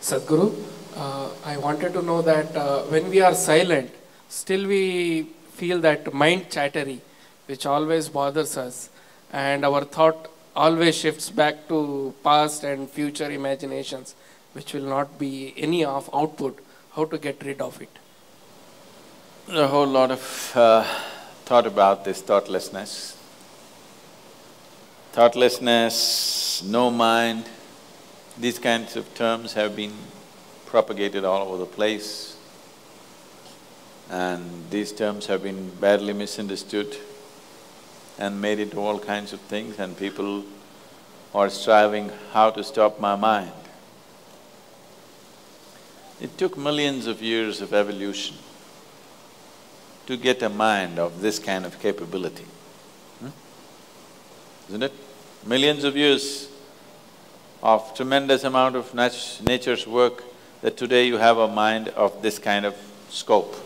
Sadhguru, uh, I wanted to know that uh, when we are silent, still we feel that mind chattery, which always bothers us, and our thought always shifts back to past and future imaginations, which will not be any of output. How to get rid of it? A whole lot of uh, thought about this thoughtlessness. Thoughtlessness, no mind, these kinds of terms have been propagated all over the place and these terms have been badly misunderstood and made into all kinds of things and people are striving how to stop my mind. It took millions of years of evolution to get a mind of this kind of capability, hmm? isn't it? Millions of years of tremendous amount of nat- nature's work that today you have a mind of this kind of scope.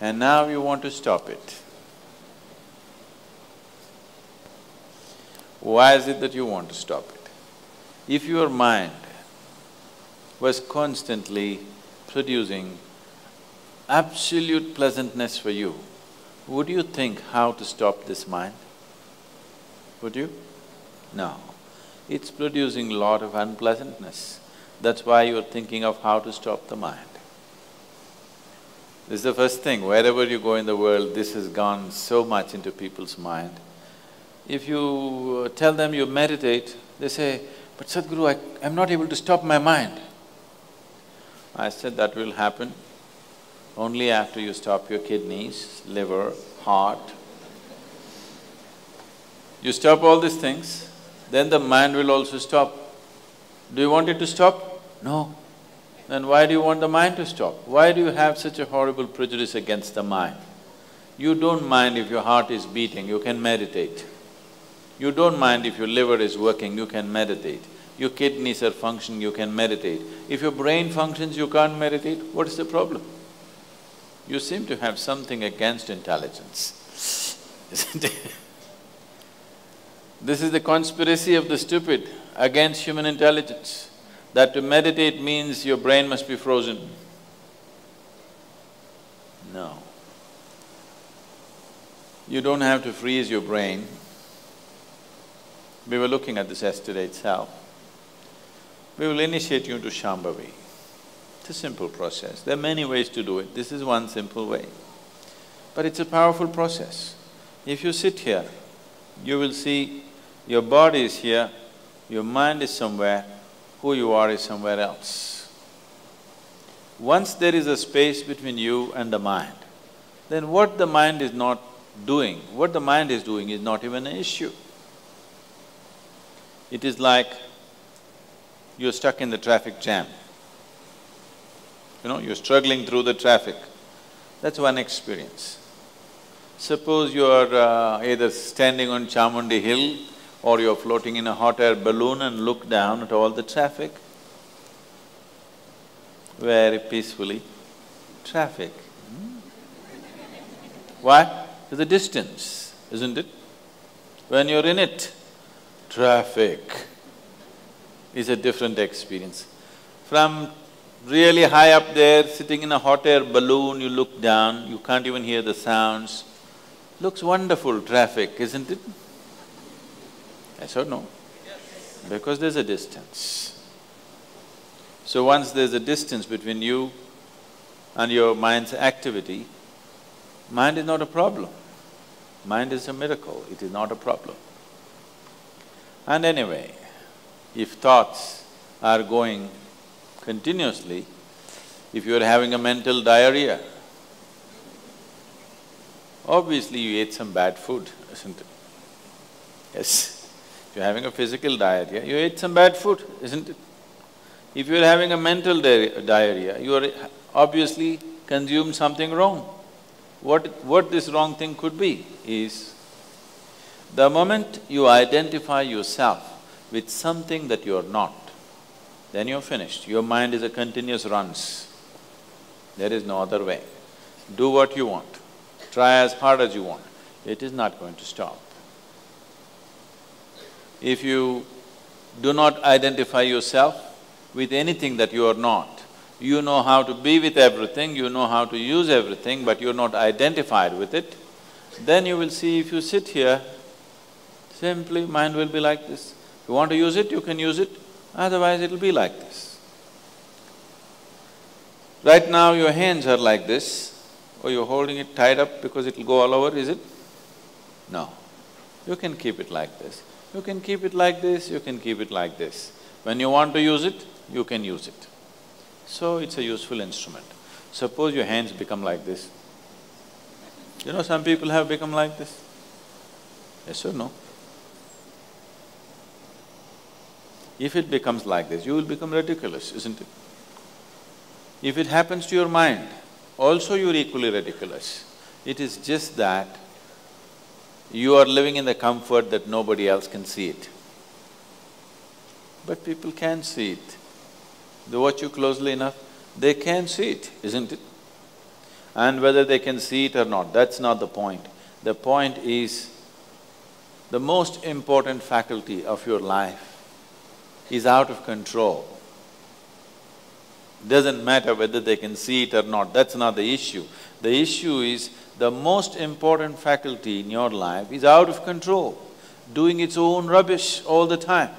And now you want to stop it. Why is it that you want to stop it? If your mind was constantly producing absolute pleasantness for you, would you think how to stop this mind? Would you? No. It's producing lot of unpleasantness. That's why you're thinking of how to stop the mind. This is the first thing, wherever you go in the world, this has gone so much into people's mind. If you uh, tell them you meditate, they say, but Sadhguru, I, I'm not able to stop my mind. I said that will happen only after you stop your kidneys, liver, heart. You stop all these things, then the mind will also stop. Do you want it to stop? No. Then why do you want the mind to stop? Why do you have such a horrible prejudice against the mind? You don't mind if your heart is beating, you can meditate. You don't mind if your liver is working, you can meditate. Your kidneys are functioning, you can meditate. If your brain functions, you can't meditate, what is the problem? You seem to have something against intelligence, isn't it? This is the conspiracy of the stupid against human intelligence, that to meditate means your brain must be frozen. No. You don't have to freeze your brain. We were looking at this yesterday itself. We will initiate you into Shambhavi. It's a simple process. There are many ways to do it, this is one simple way. But it's a powerful process. If you sit here, you will see your body is here, your mind is somewhere, who you are is somewhere else. Once there is a space between you and the mind, then what the mind is not doing, what the mind is doing is not even an issue. It is like you're stuck in the traffic jam. You know, you're struggling through the traffic. That's one experience. Suppose you are uh, either standing on Chamundi Hill or you're floating in a hot air balloon and look down at all the traffic. Very peacefully, traffic. Hmm? Why? To the distance, isn't it? When you're in it, traffic is a different experience. From really high up there, sitting in a hot air balloon, you look down, you can't even hear the sounds. Looks wonderful, traffic, isn't it? Yes or no? Because there's a distance. So once there's a distance between you and your mind's activity, mind is not a problem. Mind is a miracle, it is not a problem. And anyway, if thoughts are going continuously, if you're having a mental diarrhea, obviously you ate some bad food, isn't it? Yes. If you're having a physical diarrhea, you ate some bad food, isn't it? If you're having a mental di diarrhea, you are obviously consumed something wrong. What… what this wrong thing could be is, the moment you identify yourself with something that you're not, then you're finished. Your mind is a continuous runs. There is no other way. Do what you want, try as hard as you want, it is not going to stop. If you do not identify yourself with anything that you are not, you know how to be with everything, you know how to use everything, but you're not identified with it, then you will see if you sit here, simply mind will be like this. You want to use it, you can use it, otherwise it'll be like this. Right now your hands are like this, or you're holding it tied up because it'll go all over, is it? No. You can keep it like this. You can keep it like this, you can keep it like this. When you want to use it, you can use it. So it's a useful instrument. Suppose your hands become like this. You know, some people have become like this. Yes or no? If it becomes like this, you will become ridiculous, isn't it? If it happens to your mind, also you're equally ridiculous. It is just that you are living in the comfort that nobody else can see it. But people can see it. They watch you closely enough, they can see it, isn't it? And whether they can see it or not, that's not the point. The point is, the most important faculty of your life is out of control. Doesn't matter whether they can see it or not, that's not the issue. The issue is the most important faculty in your life is out of control, doing its own rubbish all the time,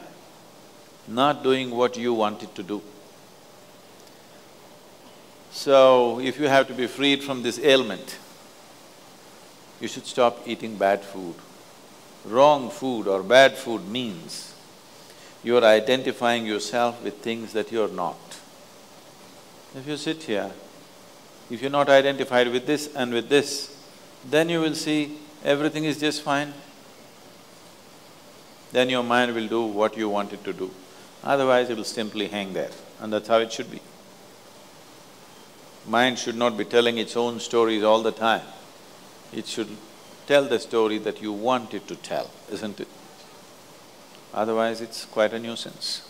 not doing what you want it to do. So, if you have to be freed from this ailment, you should stop eating bad food. Wrong food or bad food means you are identifying yourself with things that you are not. If you sit here, if you're not identified with this and with this, then you will see everything is just fine. Then your mind will do what you want it to do. Otherwise, it will simply hang there, and that's how it should be. Mind should not be telling its own stories all the time. It should tell the story that you want it to tell, isn't it? Otherwise, it's quite a nuisance.